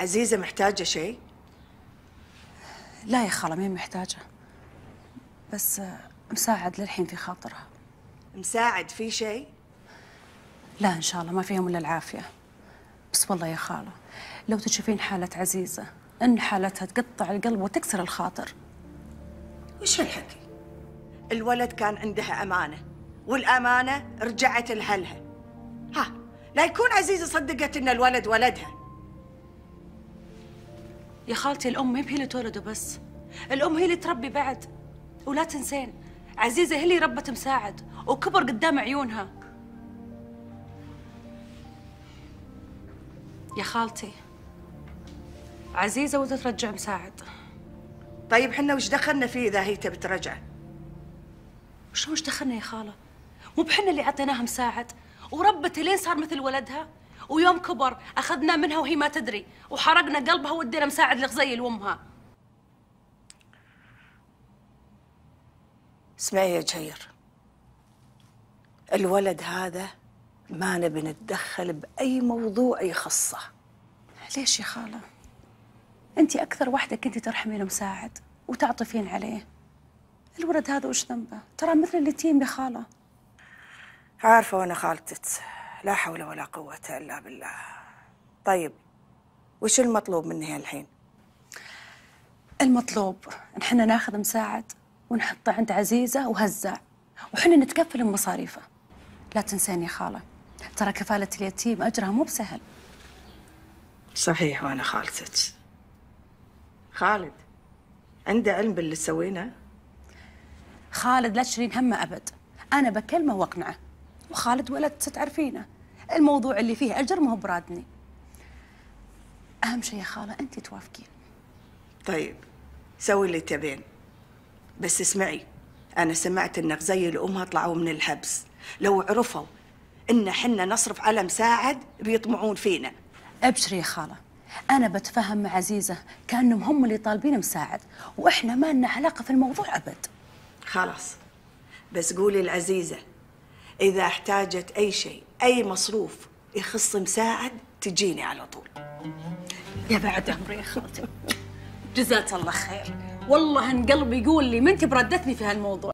عزيزة محتاجة شيء؟ لا يا خالة مين محتاجة بس مساعد للحين في خاطرها مساعد في شيء؟ لا إن شاء الله ما فيهم إلا العافية بس والله يا خالة لو تشوفين حالة عزيزة إن حالتها تقطع القلب وتكسر الخاطر وش هالحكي؟ الولد كان عندها أمانة والأمانة رجعت لأهلها ها لا يكون عزيزة صدقت إن الولد ولدها يا خالتي الأم ما هي اللي تولد وبس الأم هي اللي تربي بعد. ولا تنسين عزيزة هي اللي ربت مساعد. وكبر قدام عيونها. يا خالتي عزيزة ودها ترجع مساعد. طيب حنا وش دخلنا فيه إذا هي تبي ترجع؟ شلون إيش دخلنا يا خالة؟ مو بحنا اللي عطيناها مساعد. وربت لين صار مثل ولدها؟ ويوم كبر أخذنا منها وهي ما تدري وحرقنا قلبها ودينا مساعد لغزيل وامها اسمعي يا جهير الولد هذا ما نبي نتدخل بأي موضوع يخصه. ليش يا خالة؟ انت أكثر واحدة كنتي ترحمين مساعد وتعطفين عليه. الولد هذا وش ذنبه؟ ترى مثل اليتيم يا خالة. عارفة وأنا خالتك. لا حول ولا قوة إلا بالله. طيب وش المطلوب مني الحين؟ المطلوب إن إحنا ناخذ مساعد ونحطه عند عزيزة وهزاع وحنا نتكفل بمصاريفه. لا تنسين يا خالة. ترى كفالة اليتيم أجرها مو بسهل. صحيح وأنا خالتك. خالد عنده علم باللي سوينه؟ خالد لا تشيلين همه أبد. أنا بكلمه وأقنعه. وخالد ولد ستعرفينه. الموضوع اللي فيه أجر ما هو برادني. أهم شيء يا خالة أنت توافقين. طيب سوي اللي تبين. بس اسمعي أنا سمعت إن غزيل وأمها طلعوا من الحبس. لو عرفوا إن حنا نصرف على مساعد بيطمعون فينا. أبشري يا خالة. أنا بتفهم مع عزيزة كأنهم هم اللي طالبين مساعد وإحنا ما لنا علاقة في الموضوع أبد. خلاص. بس قولي العزيزة إذا احتاجت أي شيء أي مصروف يخص مساعد تجيني على طول. يا بعد عمري يا خالتي. جزاك الله خير. والله إن قلبي يقول لي ما أنت بردتني في هالموضوع.